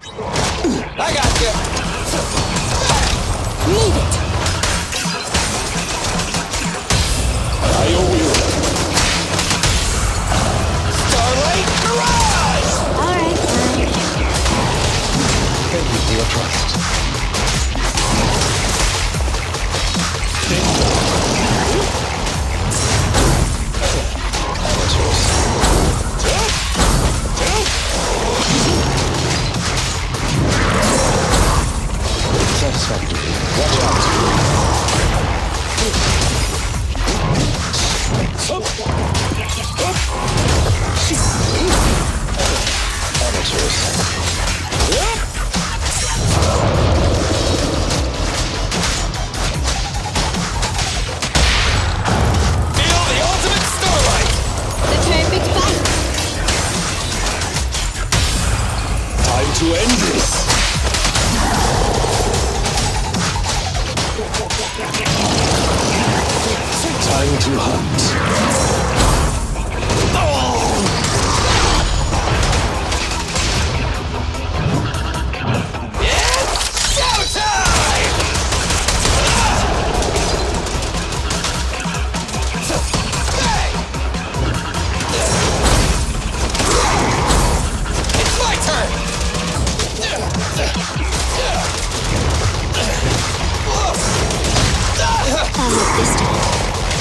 I got you. Move it! I owe you. Starlight Mirage! Alright, fine. Thank you for your trust. To end this. Time to hunt.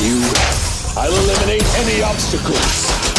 you, I'll eliminate any obstacles.